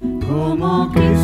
Como Cristo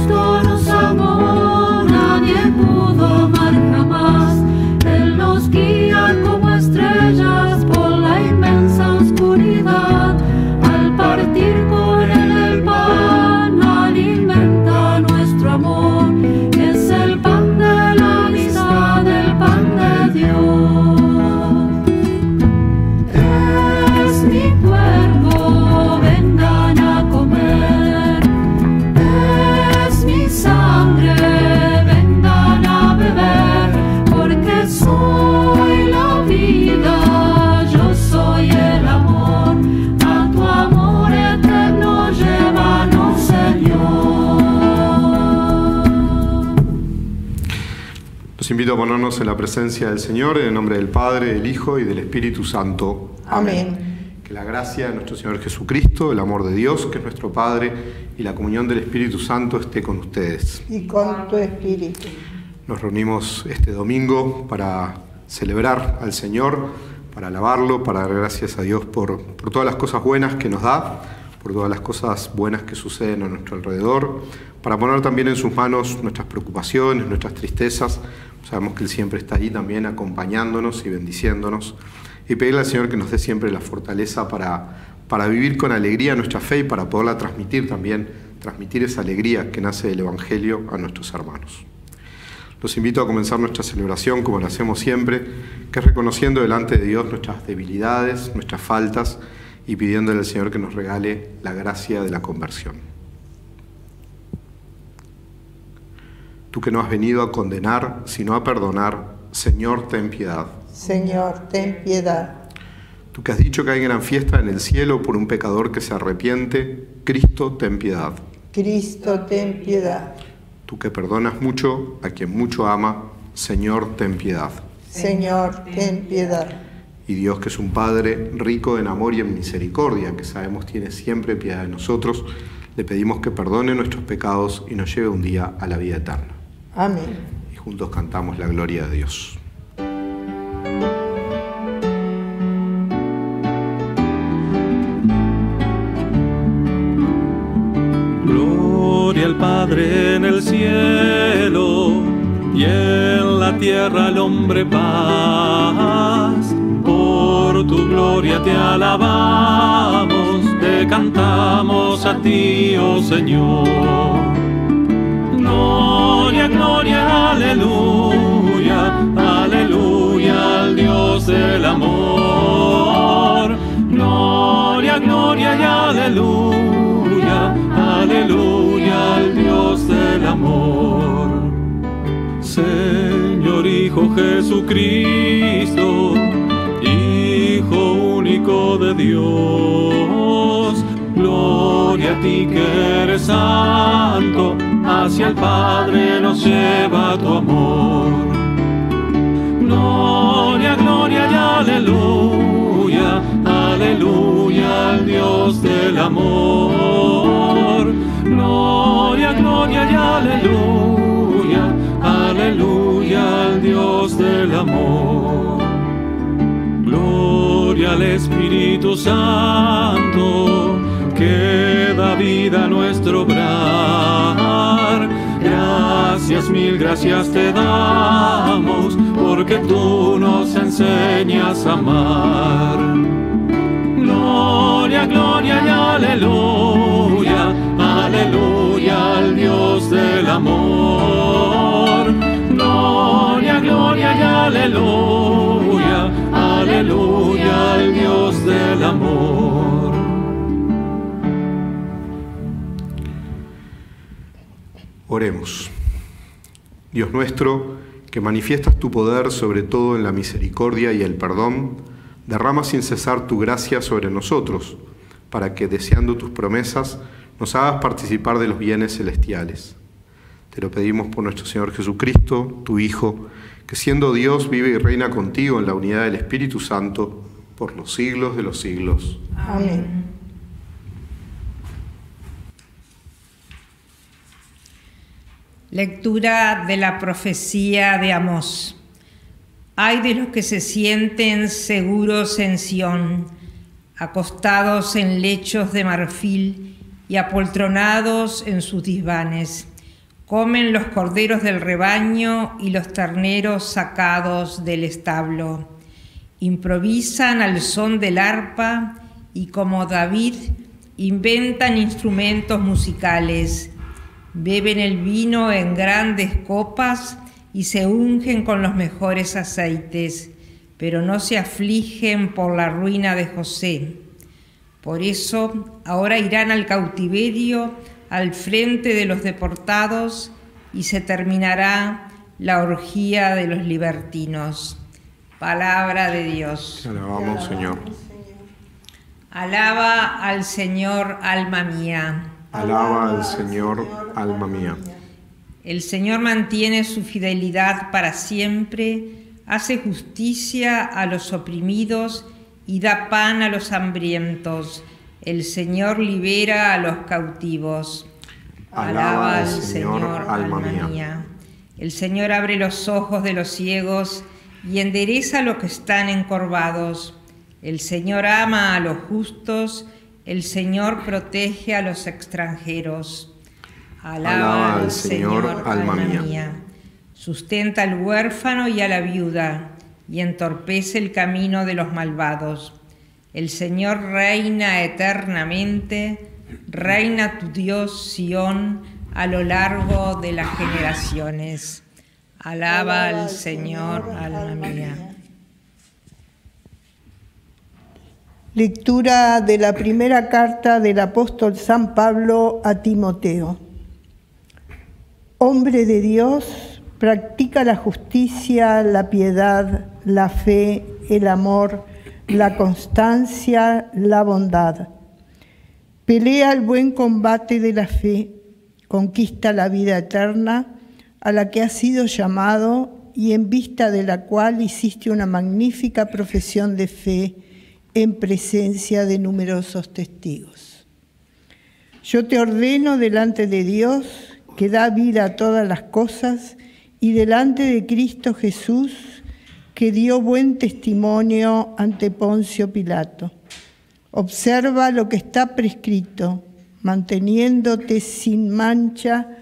a ponernos en la presencia del Señor, en el nombre del Padre, del Hijo y del Espíritu Santo. Amén. Que la gracia de nuestro Señor Jesucristo, el amor de Dios, que es nuestro Padre, y la comunión del Espíritu Santo esté con ustedes. Y con tu espíritu. Nos reunimos este domingo para celebrar al Señor, para alabarlo, para dar gracias a Dios por, por todas las cosas buenas que nos da, por todas las cosas buenas que suceden a nuestro alrededor, para poner también en sus manos nuestras preocupaciones, nuestras tristezas. Sabemos que Él siempre está ahí también acompañándonos y bendiciéndonos. Y pedirle al Señor que nos dé siempre la fortaleza para, para vivir con alegría nuestra fe y para poderla transmitir también, transmitir esa alegría que nace del Evangelio a nuestros hermanos. Los invito a comenzar nuestra celebración como lo hacemos siempre, que es reconociendo delante de Dios nuestras debilidades, nuestras faltas y pidiéndole al Señor que nos regale la gracia de la conversión. Tú que no has venido a condenar, sino a perdonar, Señor, ten piedad. Señor, ten piedad. Tú que has dicho que hay gran fiesta en el cielo por un pecador que se arrepiente, Cristo, ten piedad. Cristo, ten piedad. Tú que perdonas mucho a quien mucho ama, Señor, ten piedad. Señor, ten piedad. Y Dios, que es un Padre rico en amor y en misericordia, que sabemos tiene siempre piedad de nosotros, le pedimos que perdone nuestros pecados y nos lleve un día a la vida eterna. Amén. Y juntos cantamos la gloria de Dios. Gloria al Padre en el cielo y en la tierra al hombre paz. Por tu gloria te alabamos, te cantamos a ti, oh Señor. Gloria, aleluya, aleluya al Dios del amor. Gloria, gloria y aleluya, aleluya al Dios del amor. Señor Hijo Jesucristo, Hijo único de Dios, gloria a ti que eres santo, hacia el Padre nos lleva tu amor. Gloria, gloria y aleluya, aleluya al Dios del amor. Gloria, gloria y aleluya, aleluya al Dios del amor. Gloria al Espíritu Santo, que da vida a nuestro obrar. Gracias, mil gracias te damos, porque tú nos enseñas a amar. Gloria, gloria y aleluya, aleluya al Dios del amor. Oremos. Dios nuestro, que manifiestas tu poder sobre todo en la misericordia y el perdón, derrama sin cesar tu gracia sobre nosotros, para que, deseando tus promesas, nos hagas participar de los bienes celestiales. Te lo pedimos por nuestro Señor Jesucristo, tu Hijo, que siendo Dios vive y reina contigo en la unidad del Espíritu Santo por los siglos de los siglos. Amén. Lectura de la profecía de Amós. Hay de los que se sienten seguros en Sión, acostados en lechos de marfil y apoltronados en sus divanes. Comen los corderos del rebaño y los terneros sacados del establo. Improvisan al son del arpa y como David inventan instrumentos musicales. Beben el vino en grandes copas y se ungen con los mejores aceites, pero no se afligen por la ruina de José. Por eso ahora irán al cautiverio al frente de los deportados y se terminará la orgía de los libertinos. Palabra de Dios. Te alabamos, Señor. Alaba al Señor, alma mía. Alaba al Señor, alma mía. El Señor mantiene su fidelidad para siempre, hace justicia a los oprimidos y da pan a los hambrientos. El Señor libera a los cautivos. Alaba al Señor, alma mía. El Señor abre los ojos de los ciegos y endereza a los que están encorvados. El Señor ama a los justos, el Señor protege a los extranjeros. Alaba al Señor, alma mía. Sustenta al huérfano y a la viuda, y entorpece el camino de los malvados. El Señor reina eternamente, reina tu Dios Sión a lo largo de las generaciones. Alaba al Señor, alma mía. Lectura de la primera carta del apóstol San Pablo a Timoteo. Hombre de Dios, practica la justicia, la piedad, la fe, el amor, la constancia, la bondad. Pelea el buen combate de la fe, conquista la vida eterna a la que has sido llamado y en vista de la cual hiciste una magnífica profesión de fe en presencia de numerosos testigos. Yo te ordeno delante de Dios, que da vida a todas las cosas, y delante de Cristo Jesús, que dio buen testimonio ante Poncio Pilato. Observa lo que está prescrito, manteniéndote sin mancha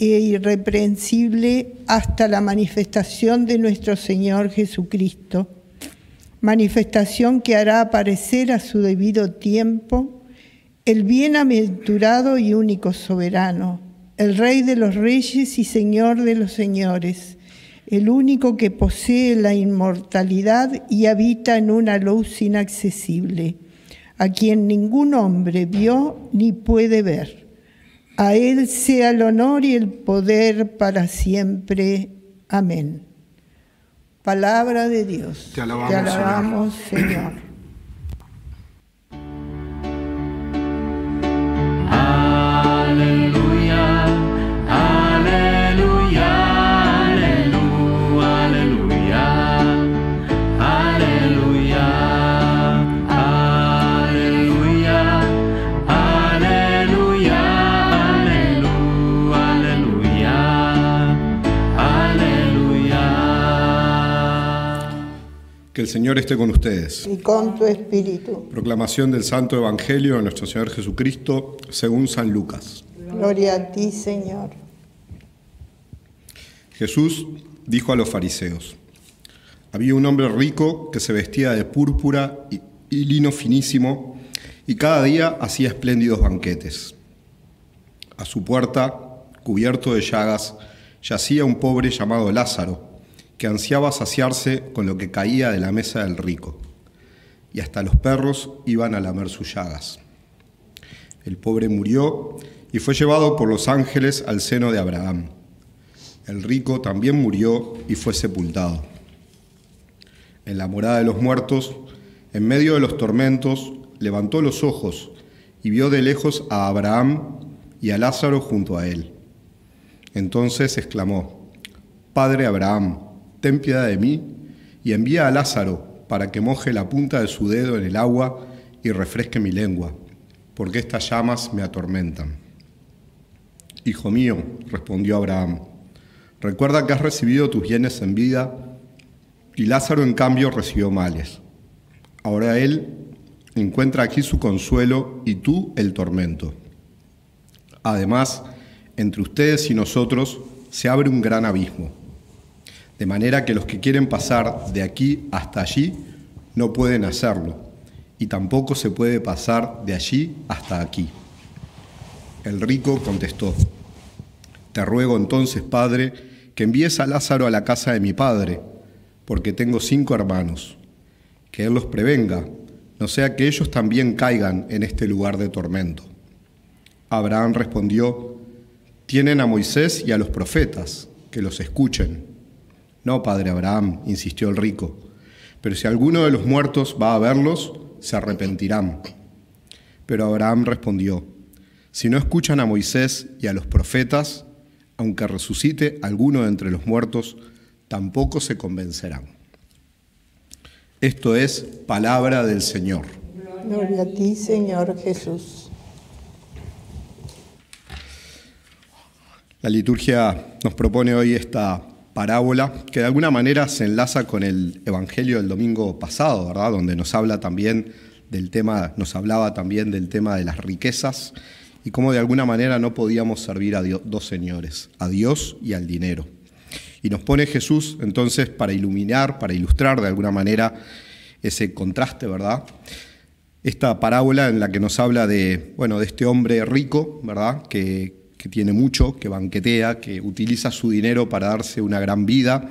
e irreprensible hasta la manifestación de nuestro Señor Jesucristo, manifestación que hará aparecer a su debido tiempo el bienaventurado y único soberano, el Rey de los reyes y Señor de los señores, el único que posee la inmortalidad y habita en una luz inaccesible, a quien ningún hombre vio ni puede ver. A Él sea el honor y el poder para siempre. Amén. Palabra de Dios. Te alabamos, Te alabamos Señor. Que el Señor esté con ustedes. Y con tu espíritu. Proclamación del Santo Evangelio de nuestro Señor Jesucristo según San Lucas. Gloria a ti, Señor. Jesús dijo a los fariseos, había un hombre rico que se vestía de púrpura y, y lino finísimo y cada día hacía espléndidos banquetes. A su puerta, cubierto de llagas, yacía un pobre llamado Lázaro, que ansiaba saciarse con lo que caía de la mesa del rico, y hasta los perros iban a lamer sus llagas. El pobre murió y fue llevado por los ángeles al seno de Abraham. El rico también murió y fue sepultado. En la morada de los muertos, en medio de los tormentos, levantó los ojos y vio de lejos a Abraham y a Lázaro junto a él. Entonces exclamó, Padre Abraham, ten piedad de mí y envía a Lázaro para que moje la punta de su dedo en el agua y refresque mi lengua, porque estas llamas me atormentan. Hijo mío, respondió Abraham, recuerda que has recibido tus bienes en vida y Lázaro en cambio recibió males. Ahora él encuentra aquí su consuelo y tú el tormento. Además, entre ustedes y nosotros se abre un gran abismo, de manera que los que quieren pasar de aquí hasta allí no pueden hacerlo, y tampoco se puede pasar de allí hasta aquí. El rico contestó, Te ruego entonces, Padre, que envíes a Lázaro a la casa de mi Padre, porque tengo cinco hermanos, que Él los prevenga, no sea que ellos también caigan en este lugar de tormento. Abraham respondió, Tienen a Moisés y a los profetas, que los escuchen. No, Padre Abraham, insistió el rico, pero si alguno de los muertos va a verlos, se arrepentirán. Pero Abraham respondió, si no escuchan a Moisés y a los profetas, aunque resucite alguno de entre los muertos, tampoco se convencerán. Esto es palabra del Señor. Gloria a ti, Señor Jesús. La liturgia nos propone hoy esta parábola que de alguna manera se enlaza con el Evangelio del domingo pasado, ¿verdad? Donde nos habla también del tema, nos hablaba también del tema de las riquezas y cómo de alguna manera no podíamos servir a dos señores, a Dios y al dinero. Y nos pone Jesús entonces para iluminar, para ilustrar de alguna manera ese contraste, ¿verdad? Esta parábola en la que nos habla de, bueno, de este hombre rico, ¿verdad? Que, que tiene mucho, que banquetea, que utiliza su dinero para darse una gran vida,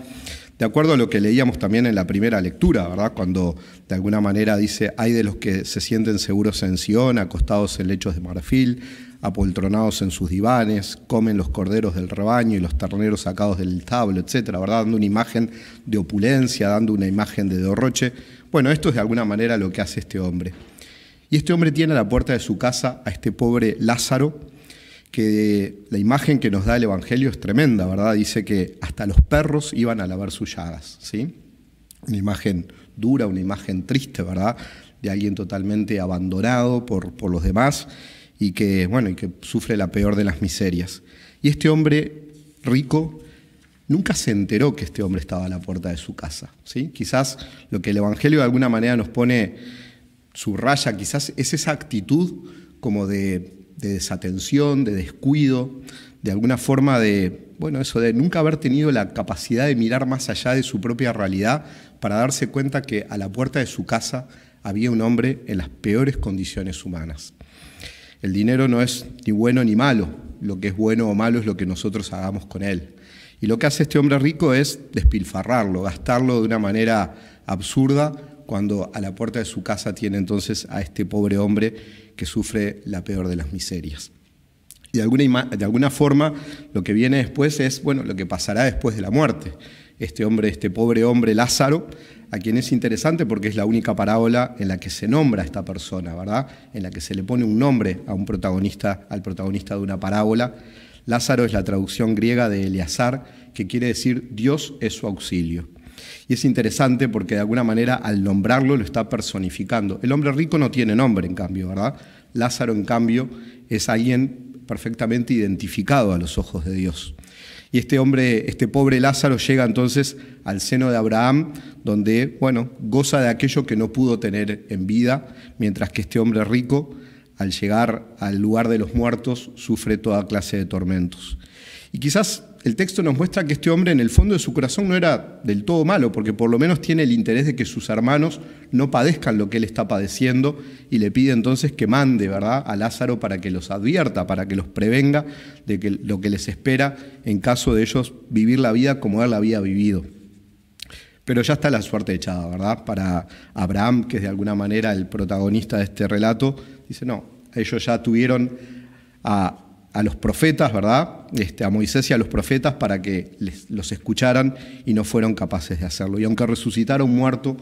de acuerdo a lo que leíamos también en la primera lectura, ¿verdad? Cuando de alguna manera dice, hay de los que se sienten seguros en Sion, acostados en lechos de marfil, apoltronados en sus divanes, comen los corderos del rebaño y los terneros sacados del establo, etcétera, ¿verdad? Dando una imagen de opulencia, dando una imagen de derroche. Bueno, esto es de alguna manera lo que hace este hombre. Y este hombre tiene a la puerta de su casa a este pobre Lázaro, que la imagen que nos da el Evangelio es tremenda, ¿verdad? Dice que hasta los perros iban a lavar sus llagas, ¿sí? Una imagen dura, una imagen triste, ¿verdad? De alguien totalmente abandonado por, por los demás y que, bueno, y que sufre la peor de las miserias. Y este hombre rico nunca se enteró que este hombre estaba a la puerta de su casa. ¿sí? Quizás lo que el Evangelio de alguna manera nos pone, subraya, quizás es esa actitud como de, de desatención, de descuido, de alguna forma de, bueno, eso de nunca haber tenido la capacidad de mirar más allá de su propia realidad para darse cuenta que a la puerta de su casa había un hombre en las peores condiciones humanas. El dinero no es ni bueno ni malo, lo que es bueno o malo es lo que nosotros hagamos con él. Y lo que hace este hombre rico es despilfarrarlo, gastarlo de una manera absurda cuando a la puerta de su casa tiene entonces a este pobre hombre que sufre la peor de las miserias. Y de alguna, de alguna forma lo que viene después es, bueno, lo que pasará después de la muerte. Este hombre, este pobre hombre Lázaro, a quien es interesante porque es la única parábola en la que se nombra a esta persona, ¿verdad? En la que se le pone un nombre a un protagonista, al protagonista de una parábola. Lázaro es la traducción griega de Eleazar, que quiere decir Dios es su auxilio. Y es interesante porque de alguna manera al nombrarlo lo está personificando. El hombre rico no tiene nombre, en cambio, ¿verdad? Lázaro, en cambio, es alguien perfectamente identificado a los ojos de Dios. Y este hombre, este pobre Lázaro llega entonces al seno de Abraham, donde, bueno, goza de aquello que no pudo tener en vida, mientras que este hombre rico, al llegar al lugar de los muertos, sufre toda clase de tormentos. Y quizás el texto nos muestra que este hombre en el fondo de su corazón no era del todo malo, porque por lo menos tiene el interés de que sus hermanos no padezcan lo que él está padeciendo y le pide entonces que mande, ¿verdad?, a Lázaro para que los advierta, para que los prevenga de que lo que les espera en caso de ellos vivir la vida como él la había vivido. Pero ya está la suerte echada, ¿verdad? Para Abraham, que es de alguna manera el protagonista de este relato, dice, no, ellos ya tuvieron a a los profetas, ¿verdad? Este, a Moisés y a los profetas para que los escucharan y no fueron capaces de hacerlo. Y aunque resucitara un muerto,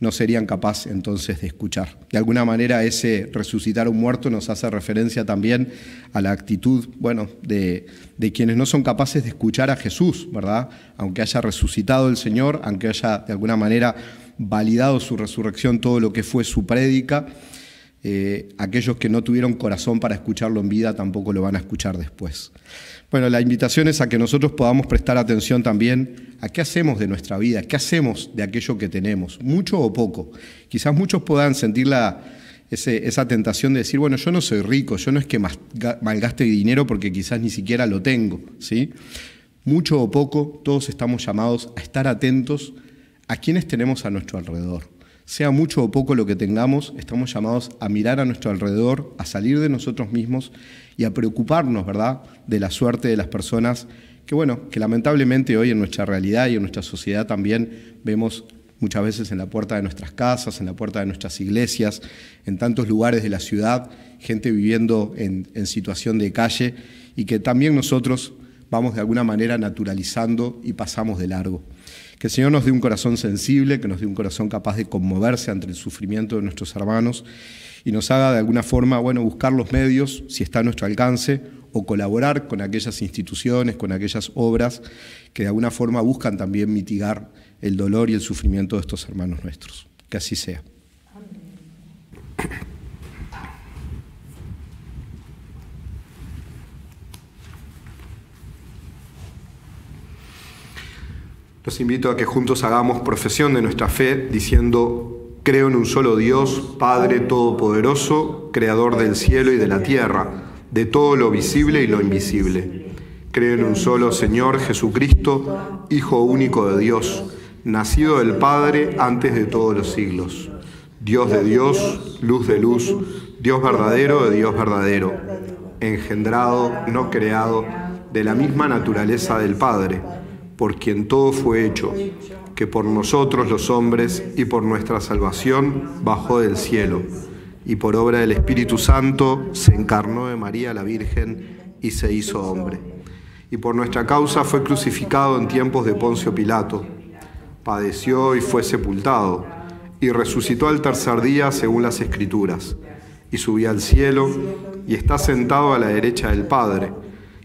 no serían capaces entonces de escuchar. De alguna manera ese resucitar un muerto nos hace referencia también a la actitud, bueno, de, de quienes no son capaces de escuchar a Jesús, ¿verdad? Aunque haya resucitado el Señor, aunque haya de alguna manera validado su resurrección, todo lo que fue su prédica, eh, aquellos que no tuvieron corazón para escucharlo en vida tampoco lo van a escuchar después. Bueno, la invitación es a que nosotros podamos prestar atención también a qué hacemos de nuestra vida, qué hacemos de aquello que tenemos, mucho o poco. Quizás muchos puedan sentir la, esa tentación de decir, bueno, yo no soy rico, yo no es que malgaste dinero porque quizás ni siquiera lo tengo, ¿sí? Mucho o poco, todos estamos llamados a estar atentos a quienes tenemos a nuestro alrededor. Sea mucho o poco lo que tengamos, estamos llamados a mirar a nuestro alrededor, a salir de nosotros mismos y a preocuparnos, ¿verdad?, de la suerte de las personas que, bueno, que lamentablemente hoy en nuestra realidad y en nuestra sociedad también vemos muchas veces en la puerta de nuestras casas, en la puerta de nuestras iglesias, en tantos lugares de la ciudad, gente viviendo en, en situación de calle y que también nosotros vamos de alguna manera naturalizando y pasamos de largo. Que el Señor nos dé un corazón sensible, que nos dé un corazón capaz de conmoverse ante el sufrimiento de nuestros hermanos y nos haga de alguna forma, bueno, buscar los medios, si está a nuestro alcance, o colaborar con aquellas instituciones, con aquellas obras que de alguna forma buscan también mitigar el dolor y el sufrimiento de estos hermanos nuestros. Que así sea. Los invito a que juntos hagamos profesión de nuestra fe diciendo, creo en un solo Dios, Padre Todopoderoso, Creador del cielo y de la tierra, de todo lo visible y lo invisible. Creo en un solo Señor Jesucristo, Hijo único de Dios, nacido del Padre antes de todos los siglos. Dios de Dios, luz de luz, Dios verdadero de Dios verdadero, engendrado, no creado, de la misma naturaleza del Padre por quien todo fue hecho, que por nosotros los hombres y por nuestra salvación bajó del cielo, y por obra del Espíritu Santo se encarnó de María la Virgen y se hizo hombre. Y por nuestra causa fue crucificado en tiempos de Poncio Pilato, padeció y fue sepultado, y resucitó al tercer día según las Escrituras, y subió al cielo, y está sentado a la derecha del Padre,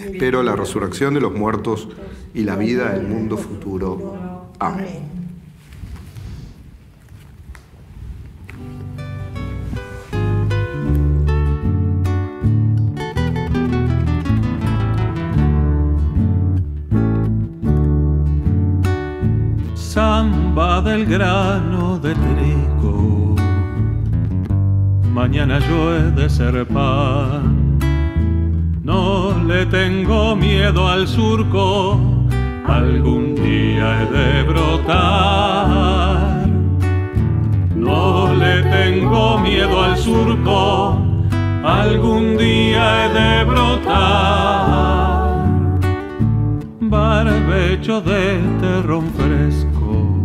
Espero la resurrección de los muertos y la vida del mundo futuro. Amén. Samba del grano de trigo, mañana yo he de ser pan. No le tengo miedo al surco, algún día he de brotar. No le tengo miedo al surco, algún día he de brotar. Barbecho de terrón fresco,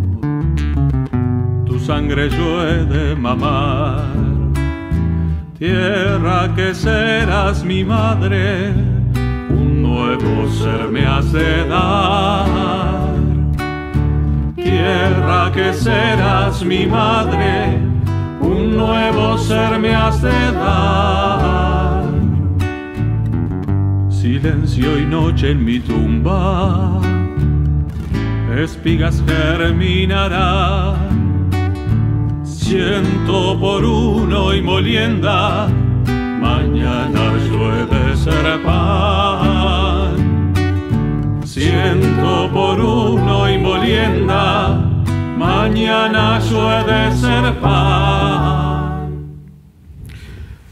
tu sangre yo he de mamar. Tierra que serás mi madre, un nuevo ser me has de dar. Tierra que serás mi madre, un nuevo ser me has de dar. Silencio y noche en mi tumba, espigas germinarán ciento por uno y molienda, mañana llueve ser pan. Ciento por uno y molienda, mañana llueve ser pan.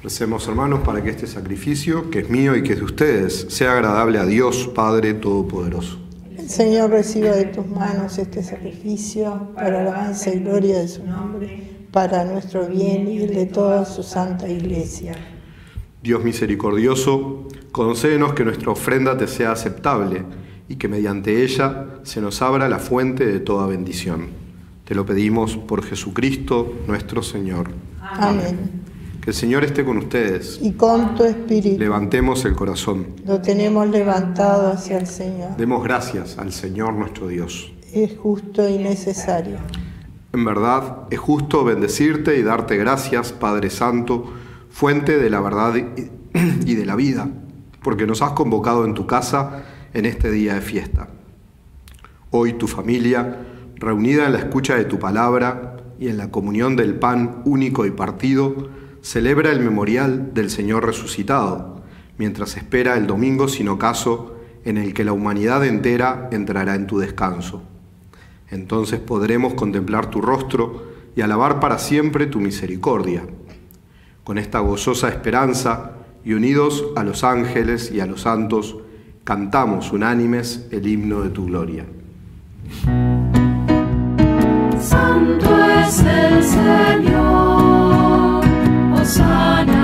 Recemos, hermanos, para que este sacrificio, que es mío y que es de ustedes, sea agradable a Dios Padre Todopoderoso. El Señor reciba de tus manos este sacrificio para alabanza y gloria de su nombre, para nuestro bien y el de toda su santa iglesia. Dios misericordioso, concédenos que nuestra ofrenda te sea aceptable y que mediante ella se nos abra la fuente de toda bendición. Te lo pedimos por Jesucristo nuestro Señor. Amén. Que el Señor esté con ustedes. Y con tu espíritu Levantemos el corazón. lo tenemos levantado hacia el Señor. Demos gracias al Señor nuestro Dios. Es justo y necesario. En verdad, es justo bendecirte y darte gracias, Padre Santo, fuente de la verdad y de la vida, porque nos has convocado en tu casa en este día de fiesta. Hoy tu familia, reunida en la escucha de tu palabra y en la comunión del pan único y partido, celebra el memorial del Señor resucitado, mientras espera el domingo sin ocaso en el que la humanidad entera entrará en tu descanso. Entonces podremos contemplar tu rostro y alabar para siempre tu misericordia. Con esta gozosa esperanza y unidos a los ángeles y a los santos, cantamos unánimes el himno de tu gloria. Santo es el Señor, Osana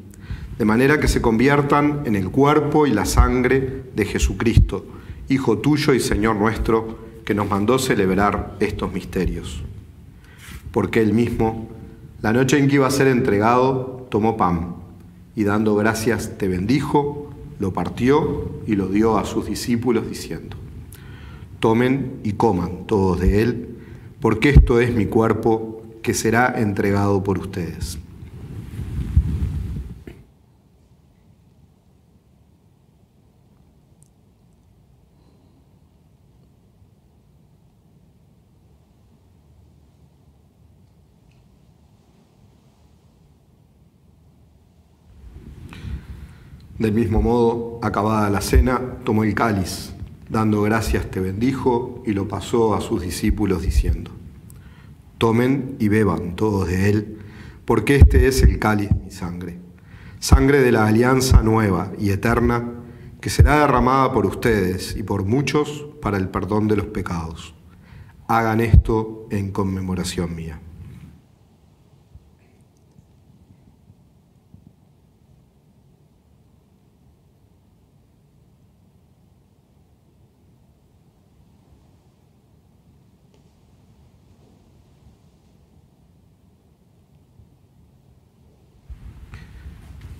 de manera que se conviertan en el cuerpo y la sangre de Jesucristo, Hijo tuyo y Señor nuestro, que nos mandó celebrar estos misterios. Porque él mismo, la noche en que iba a ser entregado, tomó pan y dando gracias te bendijo, lo partió y lo dio a sus discípulos diciendo, tomen y coman todos de él, porque esto es mi cuerpo que será entregado por ustedes. Del mismo modo, acabada la cena, tomó el cáliz, dando gracias te bendijo y lo pasó a sus discípulos diciendo, tomen y beban todos de él, porque este es el cáliz de mi sangre, sangre de la alianza nueva y eterna, que será derramada por ustedes y por muchos para el perdón de los pecados. Hagan esto en conmemoración mía.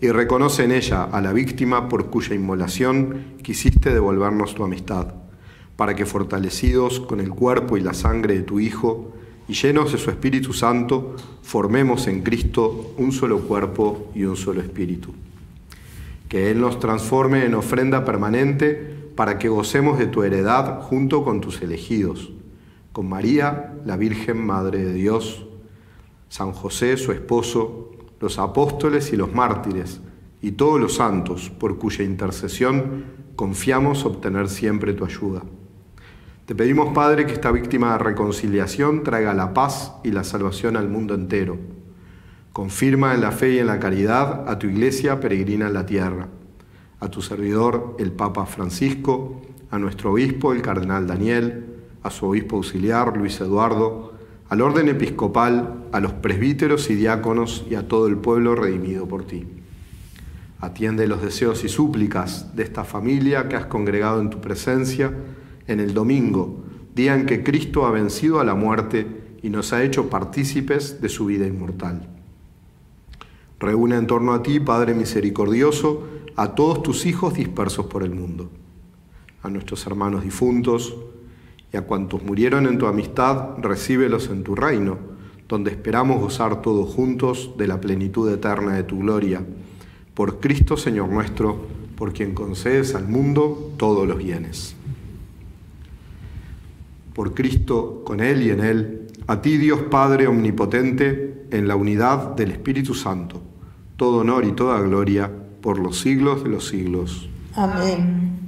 y reconoce en ella a la víctima por cuya inmolación quisiste devolvernos tu amistad, para que fortalecidos con el cuerpo y la sangre de tu Hijo y llenos de su Espíritu Santo, formemos en Cristo un solo cuerpo y un solo espíritu. Que Él nos transforme en ofrenda permanente para que gocemos de tu heredad junto con tus elegidos, con María, la Virgen Madre de Dios, San José, su esposo, los apóstoles y los mártires, y todos los santos, por cuya intercesión confiamos obtener siempre tu ayuda. Te pedimos, Padre, que esta víctima de reconciliación traiga la paz y la salvación al mundo entero. Confirma en la fe y en la caridad a tu iglesia peregrina en la tierra, a tu servidor, el Papa Francisco, a nuestro obispo, el Cardenal Daniel, a su obispo auxiliar, Luis Eduardo, al orden episcopal, a los presbíteros y diáconos y a todo el pueblo redimido por ti. Atiende los deseos y súplicas de esta familia que has congregado en tu presencia en el domingo, día en que Cristo ha vencido a la muerte y nos ha hecho partícipes de su vida inmortal. Reúne en torno a ti, Padre misericordioso, a todos tus hijos dispersos por el mundo, a nuestros hermanos difuntos y a cuantos murieron en tu amistad, recíbelos en tu reino donde esperamos gozar todos juntos de la plenitud eterna de tu gloria. Por Cristo Señor nuestro, por quien concedes al mundo todos los bienes. Por Cristo, con Él y en Él, a ti Dios Padre Omnipotente, en la unidad del Espíritu Santo, todo honor y toda gloria por los siglos de los siglos. Amén.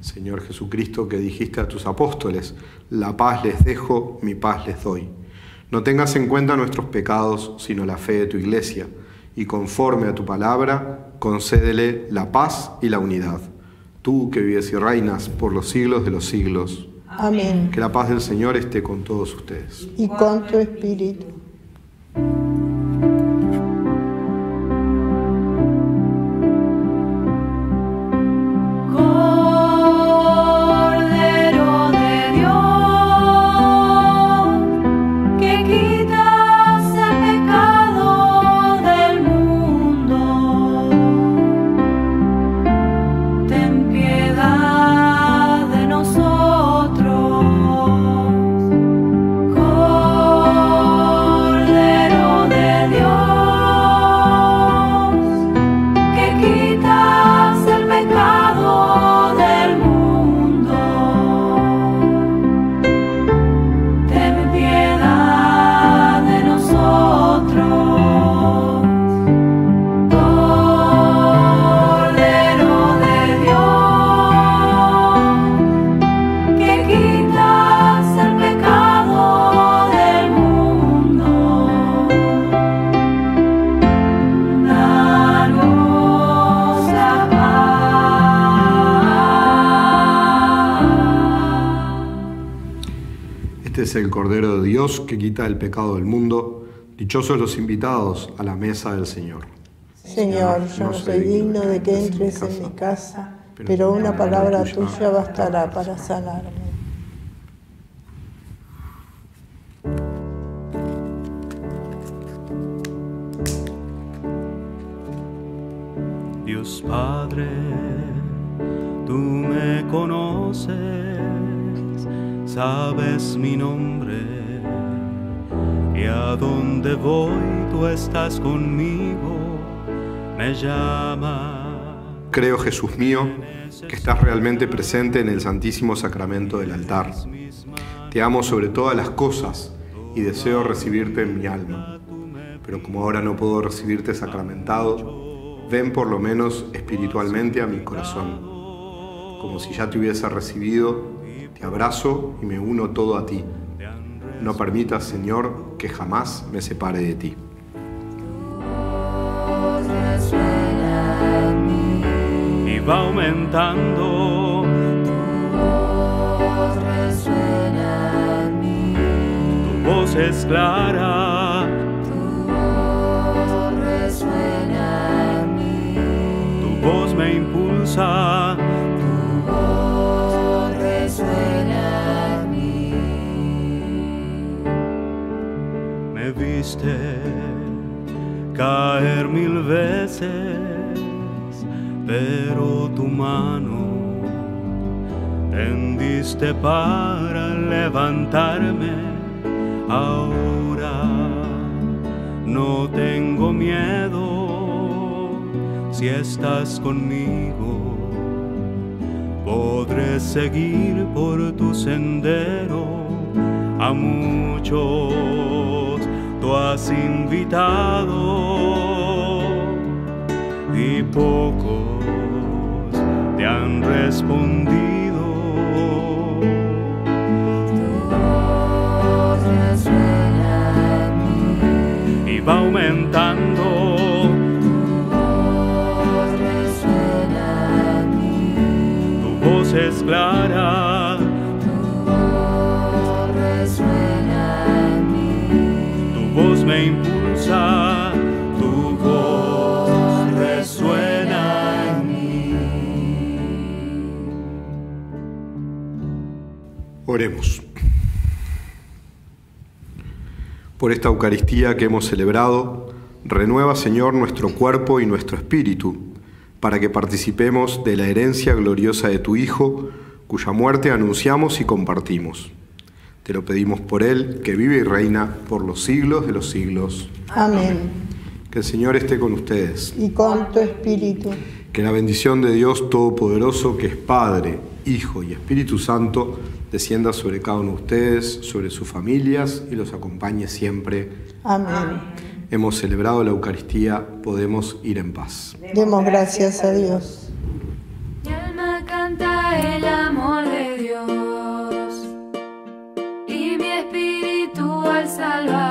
Señor Jesucristo, que dijiste a tus apóstoles, la paz les dejo, mi paz les doy. No tengas en cuenta nuestros pecados, sino la fe de tu iglesia, y conforme a tu palabra, concédele la paz y la unidad. Tú que vives y reinas por los siglos de los siglos. Amén. Que la paz del Señor esté con todos ustedes. Y con tu espíritu. Que quita el pecado del mundo, dichosos los invitados a la mesa del Señor. Señor, yo no soy digno de que entres en mi casa, pero una palabra tuya bastará para sanarme. Sabes mi nombre y a donde voy tú estás conmigo, me llama. Creo, Jesús mío, que estás realmente presente en el Santísimo Sacramento del altar. Te amo sobre todas las cosas y deseo recibirte en mi alma. Pero como ahora no puedo recibirte sacramentado, ven por lo menos espiritualmente a mi corazón. Como si ya te hubiese recibido, te abrazo y me uno todo a ti no permitas, Señor, que jamás me separe de ti. Y va aumentando. Tu voz resuena en mí. Tu voz es clara. Tu voz resuena en mí. Tu voz me impulsa. Viste caer mil veces, pero tu mano tendiste para levantarme. Ahora no tengo miedo si estás conmigo. Podré seguir por tu sendero a muchos has invitado y pocos te han respondido. Y va aumentando. Tu voz es clara. Oremos. Por esta Eucaristía que hemos celebrado, renueva, Señor, nuestro cuerpo y nuestro espíritu, para que participemos de la herencia gloriosa de tu Hijo, cuya muerte anunciamos y compartimos. Te lo pedimos por Él, que vive y reina por los siglos de los siglos. Amén. Que el Señor esté con ustedes. Y con tu espíritu. Que la bendición de Dios Todopoderoso, que es Padre, Hijo y Espíritu Santo, descienda sobre cada uno de ustedes, sobre sus familias y los acompañe siempre. Amén. Hemos celebrado la Eucaristía, podemos ir en paz. Demos gracias a Dios. Mi alma canta el amor de Dios y mi espíritu al salvar.